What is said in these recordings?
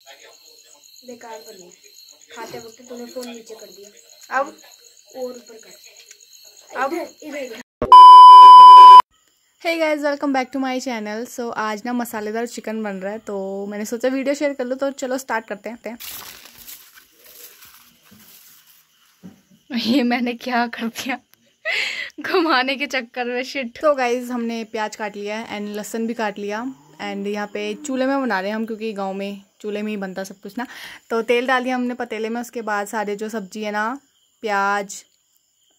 बेकार बनी खाते वक्त तूने फ़ोन नीचे कर दिया। अब? और ऊपर कर। अब? इधर hey guys welcome back to my channel so आज ना मसालेदार चिकन बन रहा है तो मैंने सोचा वीडियो शेयर कर लो तो चलो स्टार्ट करते हैं ये मैंने क्या कर दिया? घुमाने के चक्कर में शिट तो गाइज़ हमने प्याज काट लिया है एंड लहसन भी काट लिया एंड यहाँ पे चूल्हे में बना रहे हैं हम क्योंकि गाँव में चूल्हे में ही बनता सब कुछ ना। तो तेल डाल दिया हमने पतीले में उसके बाद सारे जो सब्ज़ी है ना प्याज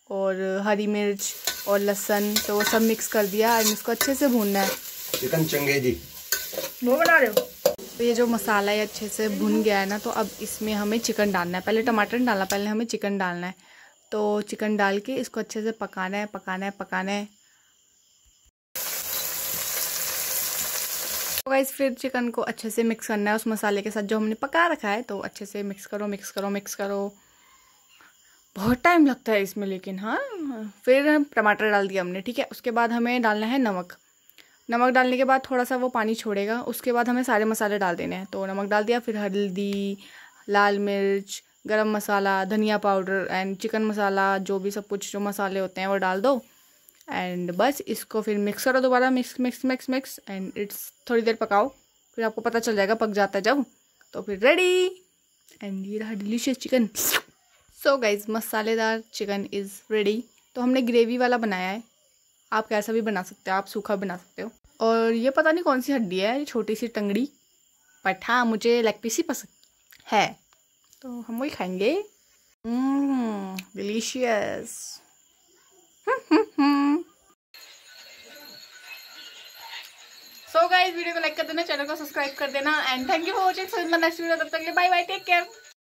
और हरी मिर्च और लहसन तो वो सब मिक्स कर दिया और इसको अच्छे से भूनना है। चिकन चंगेजी वो बना रहे हो? तो ये जो मसाला है अच्छे से भुन गया है ना तो अब इसमें हमें चिकन डालना है। पहले टमाटर नहीं डालना पहले हमें चिकन डालना है। तो चिकन डाल के इसको अच्छे से पकाना है पकाना है पकाना है। तो गाइस फिर चिकन को अच्छे से मिक्स करना है उस मसाले के साथ जो हमने पका रखा है तो अच्छे से मिक्स करो मिक्स करो मिक्स करो। बहुत टाइम लगता है इसमें लेकिन हाँ। फिर टमाटर डाल दिया हमने, ठीक है? उसके बाद हमें डालना है नमक। नमक डालने के बाद थोड़ा सा वो पानी छोड़ेगा, उसके बाद हमें सारे मसाले डाल देने हैं। तो नमक डाल दिया, फिर हल्दी, लाल मिर्च, गरम मसाला, धनिया पाउडर एंड चिकन मसाला, जो भी सब कुछ, जो मसाले होते हैं, वो डाल दो। एंड बस इसको फिर मिक्स करो दोबारा mix mix mix mix and it's थोड़ी देर पकाओ। फिर आपको पता चल जाएगा पक जाता है जब। तो फिर रेडी एंड ये रहा डिलीशियस चिकन सो गाइज़ मसालेदार चिकन इज़ रेडी तो हमने ग्रेवी वाला बनाया है। आप कैसा भी बना सकते हो, आप सूखा बना सकते हो। और ये पता नहीं कौन सी हड्डी है छोटी सी टंगड़ी। बट हाँ मुझे लेग पीस ही पसंद है। तो हम वही खाएँगे। डिलीशियस गाइस वीडियो को लाइक कर देना, चैनल को सब्सक्राइब कर देना and thank you for watching next video तब तक लिए बाय बाय टेक केयर